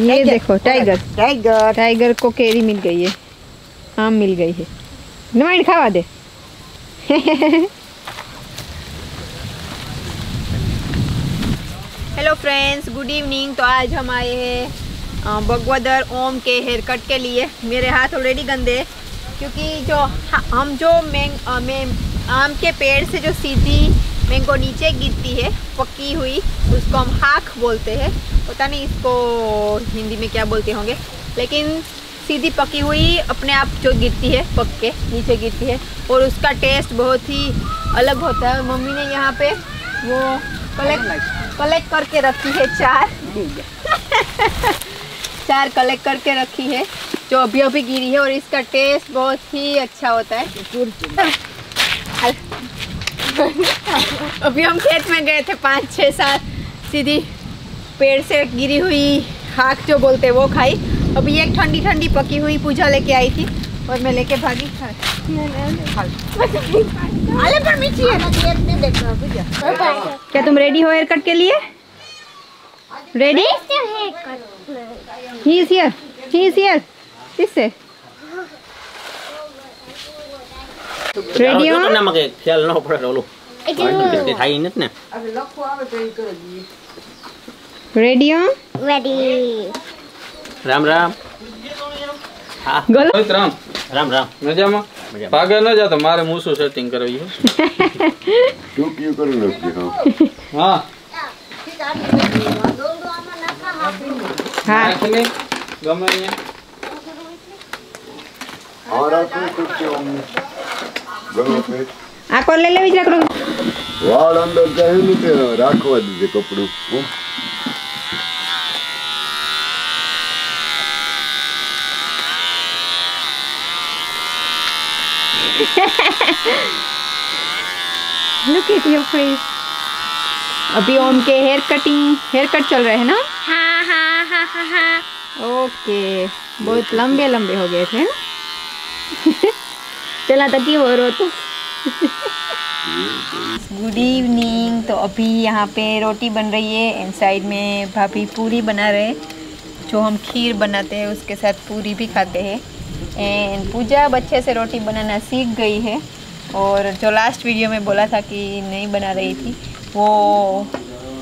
ये देखो tiger tiger tiger को केरी मिल गई है। आम मिल गई है। नवाइन खावा दे। हेलो फ्रेंड्स गुड इवनिंग तो आज हम आए हैं बगवदर ओम के हेयर कट के लिए। मेरे हाथ ऑलरेडी गंदे हैं क्योंकि जो हम जो मैं आम के पेड़ से जो सीधी मैंगो नीचे गिरती है पकी हुई उसको हम हाक बोलते हैं। पता नहीं इसको हिंदी में क्या बोलते होंगे। लेकिन सीधी पकी हुई अपने आप जो गिरती है पक के नीचे गिरती है। और उसका टेस्ट बहुत ही अलग होता है। मम्मी ने यहाँ पे वो कलेक्ट कलेक्ट करके रखी है चार। चार कलेक्ट करके रखी है जो अभी अभी गिरी है। और इसका टेस्ट बहुत ही अच्छा होता है। अभी हम खेत में गए थे पाँच छः सात सीधी पेड़ से गिरी हुई खाक जो बोलते हैं वो खाई। अभी एक ठंडी ठंडी पकी हुई पूजा लेके आई थी और मैं लेके भागी। खा अरे पर है क्या तुम रेडी हो हेयर कट के लिए? Ready he is here he is here किससे રેડી હો? ના મગે ખ્યાલ ન પડે ઓલું તે થાય નથી ને રેડી હો Ready. રામ રામ હા ગલો રોહિત રામ રામ રામ મજામાં મજામાં. ભાગે ન જાતો મારે મૂસું સેટિંગ કરવી છે શું કયું કરી નાખી હા હા હા નાખીને ગમે અહીંયા હા રાખો શકશે અમને ગમે તે. આ કોલ લઈ લેવી જ રાખો વાળ અંદર જાય ને તે રાખવા દીધે કપડું હો. लुक एट योर फेस अभी ओम के हेयर कटिंग हेयर कट चल रहे हैं ना Ha ha ha ha ha. Okay बहुत लंबे लंबे हो गए थे ना चला तक हो रो तो गुड इवनिंग तो अभी यहाँ पे रोटी बन रही है. एंड साइड में भाभी पूरी बना रहे जो हम खीर बनाते हैं, उसके साथ पूरी भी खाते हैं. एंड पूजा अब अच्छे से रोटी बनाना सीख गई है. और जो लास्ट वीडियो में बोला था कि नहीं बना रही थी, वो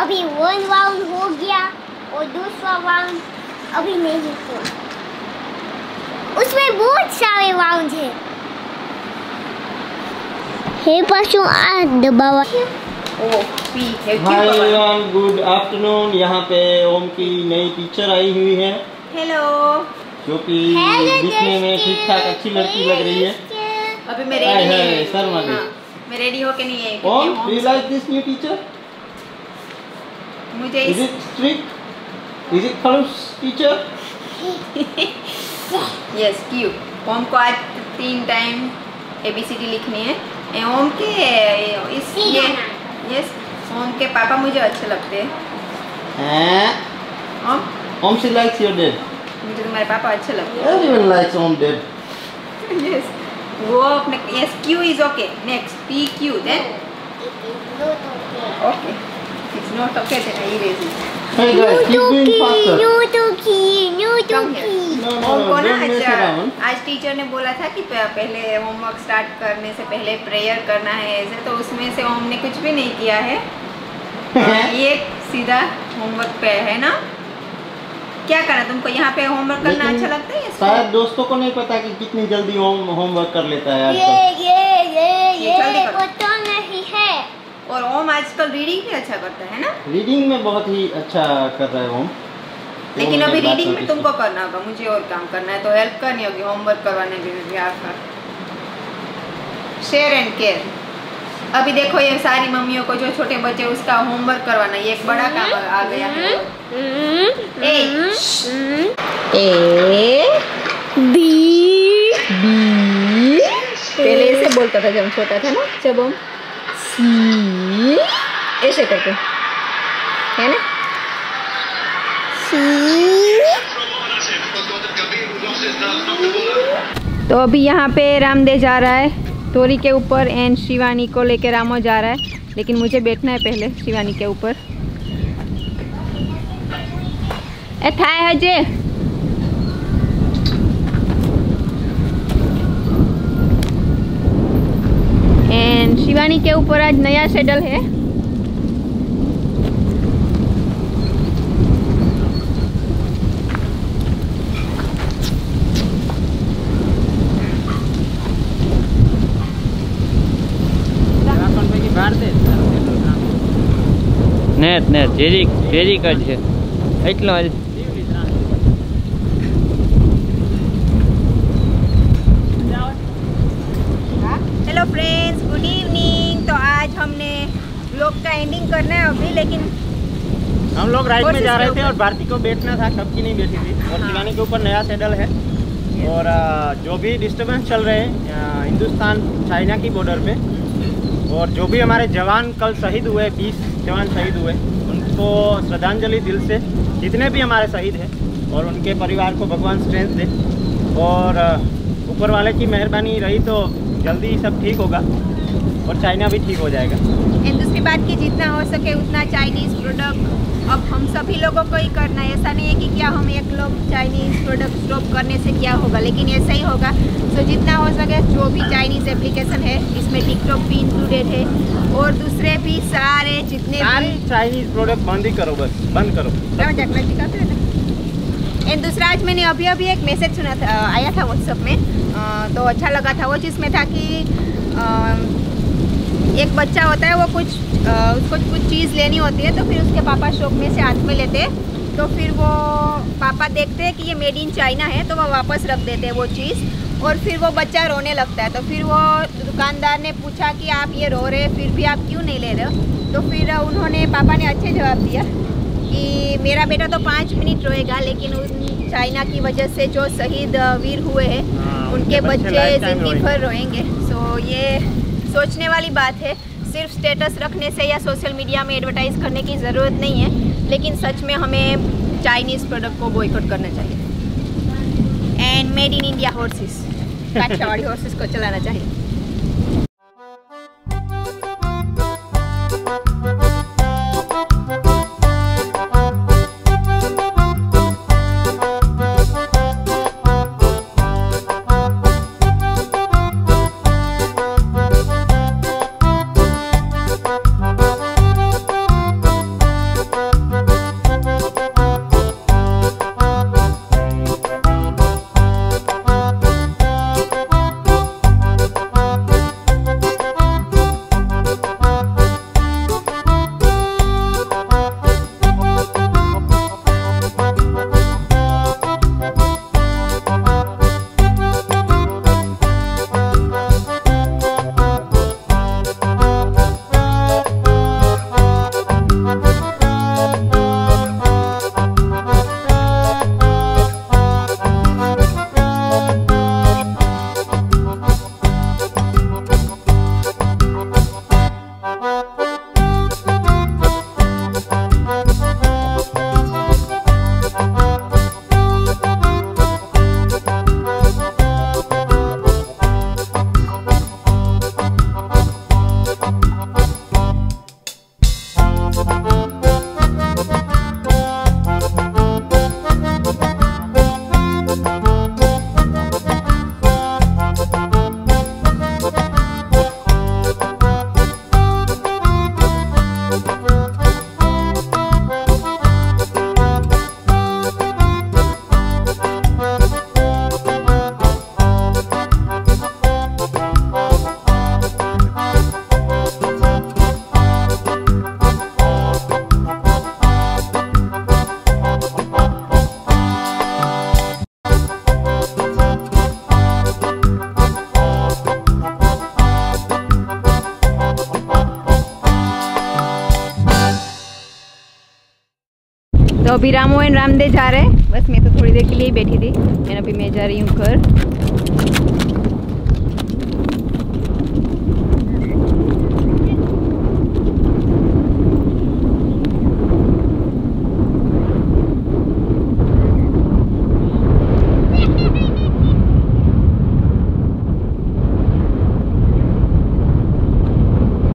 अभी वन राउंड हो गया और दूसरा राउंड अभी नहीं हुआ। उसमें बहुत सारे राउंड है। हे पासों आ दबावा। हाय एवरीवन गुड आफ्टरनून यहाँ पे ओम की नई टीचर आई हुई है। हेलो जो कि दिखने में ठीक ठाक अच्छी लड़की लग रही है। अभी मैं रेडी शर्मा जी। मैं रेडी होके नहीं आई Om do you like this new teacher मुझे is is it strict is it खड़ूस टीचर यस क्यू ओम को आज तीन time A B C D लिखनी है। ए, ओम के इस ये यस ओम के पापा मुझे अच्छे लगते हैं। Om? Om she likes your dad मुझे तुम्हारे पापा अच्छे लगते हैं। Everyone likes Om dad yes वो अपने yes Q is okay next P Q then Hey guys, keep doing faster. No, ना आज आज टीचर ने बोला था कि पहले होमवर्क स्टार्ट करने से पहले प्रेयर करना है ऐसे तो उसमें से ओम ने कुछ भी नहीं किया है। ये सीधा होमवर्क पे है ना? क्या करना तुमको? यहाँ पे होमवर्क करना अच्छा लगता है शायद दोस्तों को नहीं पता कि कितनी जल्दी होमवर्क कर लेता है ये ये ये ये ये करो। है और ओम आजकल रीडिंग भी अच्छा करता है ना? रीडिंग में बहुत ही अच्छा कर रहा है ओम। लेकिन अभी रीडिंग में तुमको करना होगा मुझे और काम करना है तो हेल्प करनी होगी होमवर्क करवाने में भी आपका शेयर एंड केयर अभी देखो ये सारी मम्मियों को जो छोटे बच्चे उसका होमवर्क करवाना ये एक बड़ा काम आ गया है। A A B B. पहले ऐसे बोलता था जब छोटा था ना जब हम सी ऐसे करके है ना तो अभी यहाँ पे रामदेव जा रहा है। तोरी के ऊपर एंड शिवानी को लेके रामो जा रहा है। लेकिन मुझे बैठना है पहले शिवानी के ऊपर। ए हजे। एंड शिवानी के ऊपर आज नया शेडल है નેટ નેટ જેરી જેરી કટ છે એટલો જ का एंडिंग करना है अभी लेकिन हम लोग राइड में जा रहे थे और भारती को बैठना था कब की नहीं बैठी थी। और हाँ। शिवानी के ऊपर नया सेडल है। और जो भी डिस्टरबेंस चल रहे हैं हिंदुस्तान चाइना की बॉर्डर पे और जो भी हमारे जवान कल शहीद हुए बीस जवान शहीद हुए उनको श्रद्धांजलि दिल से जितने भी हमारे शहीद हैं और उनके परिवार को भगवान स्ट्रेंथ दे। और ऊपर वाले की मेहरबानी रही तो जल्दी सब ठीक होगा। और चाइना भी ठीक हो जाएगा। एंड दूसरी बात कि जितना हो सके उतना चाइनीज़ प्रोडक्ट अब हम सभी लोगों को ही करना है। ऐसा नहीं है कि क्या हम एक लोग चाइनीज़ प्रोडक्ट स्टॉप करने से क्या होगा लेकिन ऐसा ही होगा। सो जितना हो सके जो भी चाइनीज़ एप्लीकेशन है इसमें टिकटॉक भी इंक्लूडेड है। और दूसरे भी सारे जितने सारी चाइनीज़ प्रोडक्ट बंद ही करो बस बंद करो। दिखाते हैं ना। एंड दूसरा आज मैंने अभी अभी एक मैसेज सुना था आया था व्हाट्सअप में। अ, तो अच्छा लगा था वो जिसमें था कि अ, एक बच्चा होता है वो कुछ अ, उसको कुछ चीज़ लेनी होती है तो फिर उसके पापा शॉप में से हाथ में लेते हैं। तो फिर वो पापा देखते हैं कि ये मेड इन चाइना है तो वो वापस रख देते हैं वो चीज़। और फिर वो बच्चा रोने लगता है तो फिर वो दुकानदार ने पूछा कि आप ये रो रहे फिर भी आप क्यों नहीं ले रहे तो फिर उन्होंने पापा ने अच्छे जवाब दिया कि मेरा बेटा तो पाँच मिनट रोएगा लेकिन उन चाइना की वजह से जो शहीद वीर हुए हैं हाँ, उनके बच्चे ज़िंदगी भर रोएँगे। सो ये सोचने वाली बात है सिर्फ़ स्टेटस रखने से या सोशल मीडिया में एडवर्टाइज करने की ज़रूरत नहीं है लेकिन सच में हमें चाइनीज़ प्रोडक्ट को बॉयकॉट करना चाहिए। And made in India horses Kathiawari horses को चलाना चाहिए। तो अभी रामो एंड रामदेव जा रहे हैं। बस मैं तो थोड़ी देर के लिए ही बैठी थी। मैंने अभी मैं जा रही हूँ घर।